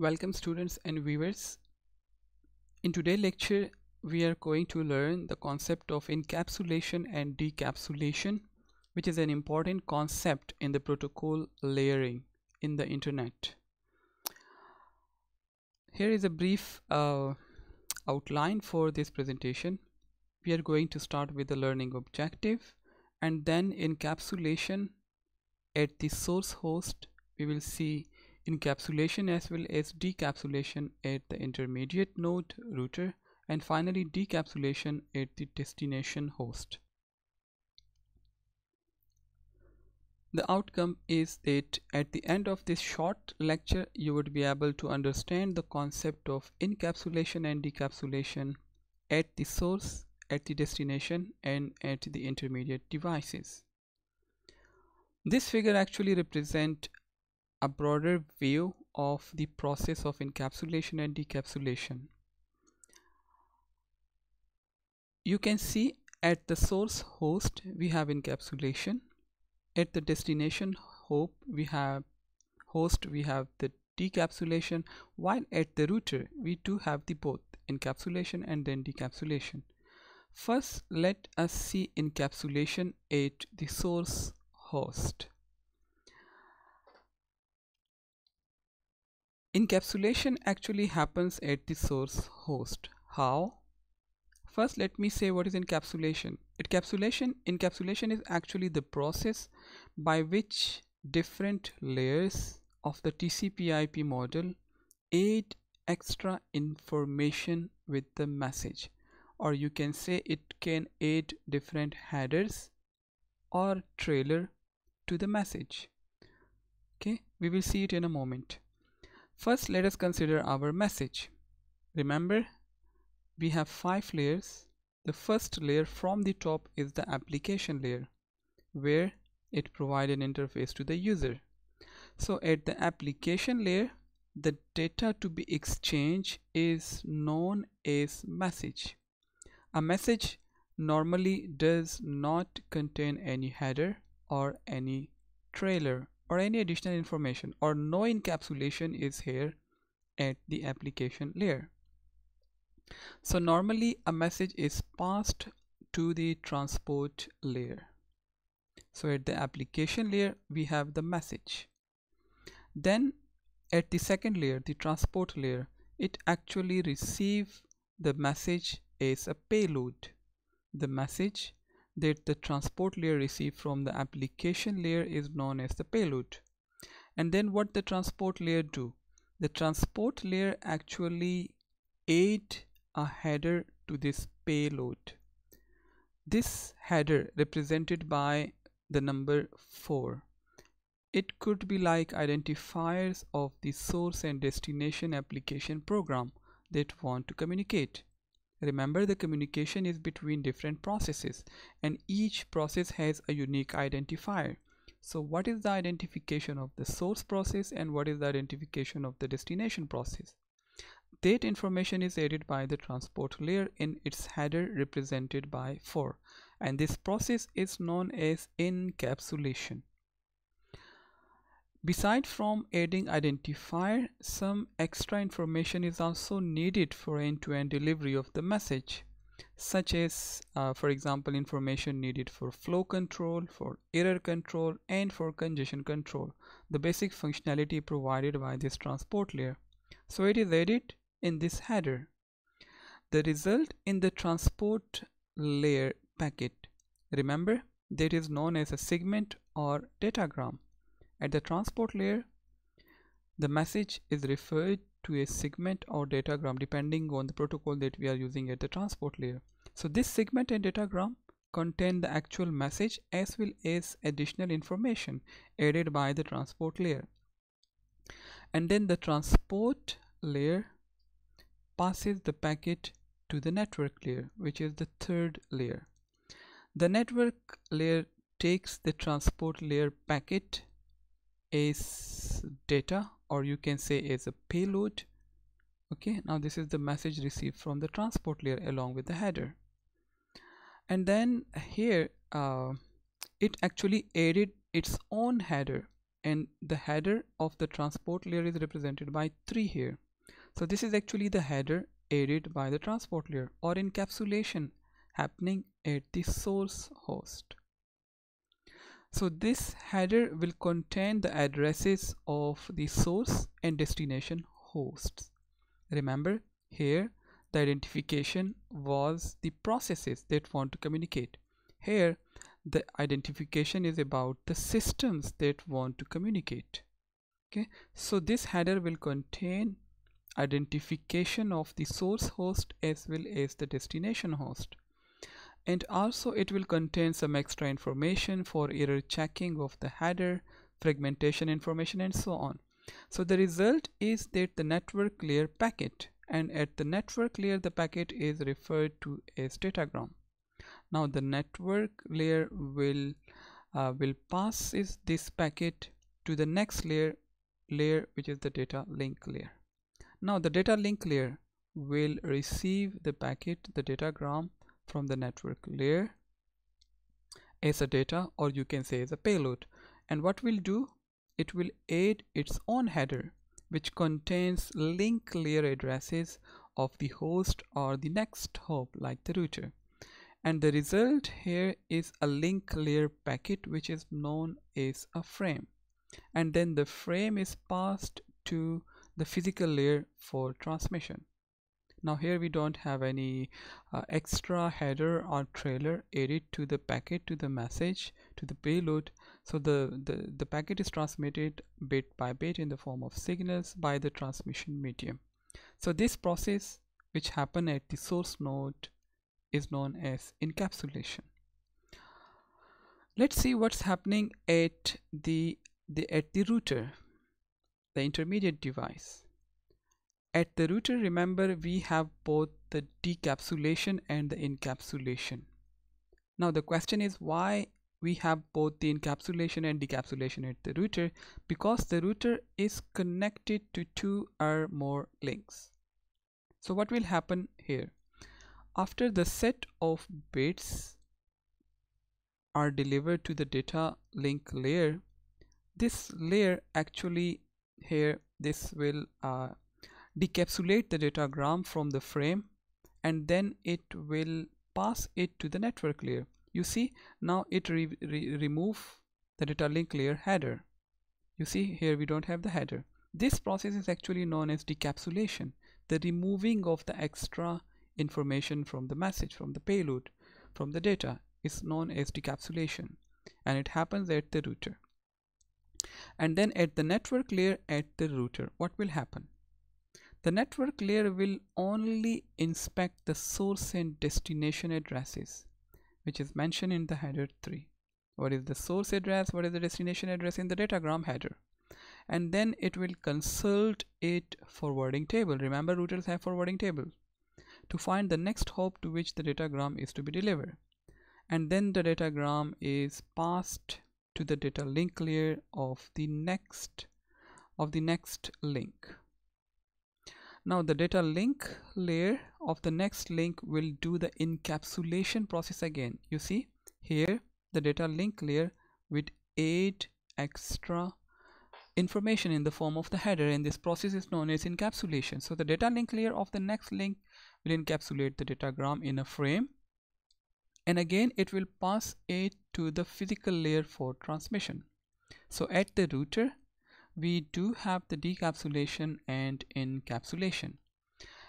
Welcome students and viewers. In today's lecture, we are going to learn the concept of encapsulation and decapsulation, which is an important concept in the protocol layering in the internet. Here is a brief uh, outline for this presentation. We are going to start with the learning objective and then encapsulation at the source host we will see encapsulation as well as decapsulation at the intermediate node router and finally decapsulation at the destination host. The outcome is that at the end of this short lecture you would be able to understand the concept of encapsulation and decapsulation at the source, at the destination and at the intermediate devices. This figure actually represent a broader view of the process of encapsulation and decapsulation. You can see at the source host we have encapsulation. At the destination hope we have host we have the decapsulation while at the router we do have the both encapsulation and then decapsulation. First let us see encapsulation at the source host. Encapsulation actually happens at the source host. How? First, let me say what is encapsulation. Encapsulation, encapsulation is actually the process by which different layers of the TCP/IP model add extra information with the message, or you can say it can add different headers or trailer to the message. Okay, we will see it in a moment. First, let us consider our message. Remember, we have five layers. The first layer from the top is the application layer, where it provides an interface to the user. So at the application layer, the data to be exchanged is known as message. A message normally does not contain any header or any trailer or any additional information or no encapsulation is here at the application layer. So normally a message is passed to the transport layer. So at the application layer we have the message. Then at the second layer, the transport layer, it actually receive the message as a payload. The message that the transport layer receive from the application layer is known as the payload. And then what the transport layer do? The transport layer actually add a header to this payload. This header represented by the number 4 it could be like identifiers of the source and destination application program that want to communicate Remember the communication is between different processes and each process has a unique identifier. So what is the identification of the source process and what is the identification of the destination process? That information is added by the transport layer in its header represented by 4 and this process is known as encapsulation. Beside from adding identifier, some extra information is also needed for end-to-end -end delivery of the message, such as, uh, for example, information needed for flow control, for error control, and for congestion control, the basic functionality provided by this transport layer. So it is added in this header. The result in the transport layer packet, remember, that is known as a segment or datagram. At the transport layer, the message is referred to a segment or datagram depending on the protocol that we are using at the transport layer. So this segment and datagram contain the actual message as well as additional information added by the transport layer. And then the transport layer passes the packet to the network layer which is the third layer. The network layer takes the transport layer packet as data or you can say as a payload. Okay now this is the message received from the transport layer along with the header. And then here uh, it actually added its own header and the header of the transport layer is represented by 3 here. So this is actually the header aided by the transport layer or encapsulation happening at the source host so this header will contain the addresses of the source and destination hosts. Remember here the identification was the processes that want to communicate. Here the identification is about the systems that want to communicate. Okay? So this header will contain identification of the source host as well as the destination host and also it will contain some extra information for error checking of the header fragmentation information and so on. So the result is that the network layer packet and at the network layer the packet is referred to as datagram now the network layer will uh, will pass is this packet to the next layer layer which is the data link layer. Now the data link layer will receive the packet the datagram from the network layer as a data or you can say as a payload. And what will do it will add its own header which contains link layer addresses of the host or the next hop like the router. And the result here is a link layer packet which is known as a frame. And then the frame is passed to the physical layer for transmission now here we don't have any uh, extra header or trailer added to the packet to the message to the payload. So the, the the packet is transmitted bit by bit in the form of signals by the transmission medium. So this process which happen at the source node is known as encapsulation. Let's see what's happening at the, the at the router the intermediate device at the router remember we have both the decapsulation and the encapsulation. Now the question is why we have both the encapsulation and decapsulation at the router because the router is connected to two or more links. So what will happen here? After the set of bits are delivered to the data link layer this layer actually here this will uh, decapsulate the datagram from the frame and then it will pass it to the network layer. You see now it re re remove the data link layer header. You see here we don't have the header. This process is actually known as decapsulation the removing of the extra information from the message from the payload from the data. Is known as decapsulation and it happens at the router. And then at the network layer at the router what will happen the network layer will only inspect the source and destination addresses which is mentioned in the header 3 what is the source address? What is the destination address in the datagram header? And then it will consult it forwarding table. Remember routers have forwarding table. To find the next hop to which the datagram is to be delivered. And then the datagram is passed to the data link layer of the next of the next link now the data link layer of the next link will do the encapsulation process again. You see here the data link layer with eight extra information in the form of the header and this process is known as encapsulation. So the data link layer of the next link will encapsulate the datagram in a frame and again it will pass it to the physical layer for transmission. So at the router we do have the decapsulation and encapsulation.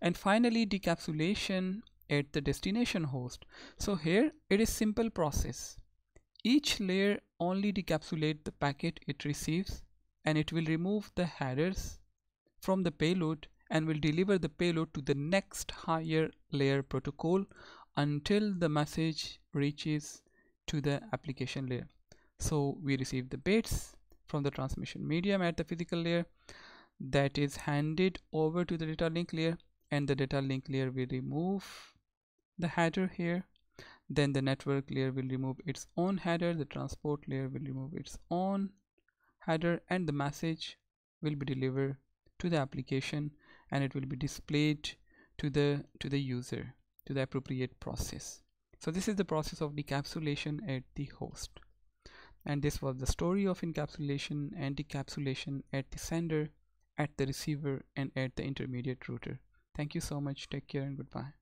And finally decapsulation at the destination host. So here it is simple process. Each layer only decapsulate the packet it receives and it will remove the headers from the payload and will deliver the payload to the next higher layer protocol until the message reaches to the application layer. So we receive the bits from the transmission medium at the physical layer that is handed over to the data link layer and the data link layer will remove the header here. Then the network layer will remove its own header the transport layer will remove its own header and the message will be delivered to the application and it will be displayed to the to the user to the appropriate process. So this is the process of decapsulation at the host and this was the story of encapsulation and decapsulation at the sender at the receiver and at the intermediate router. Thank you so much. Take care and goodbye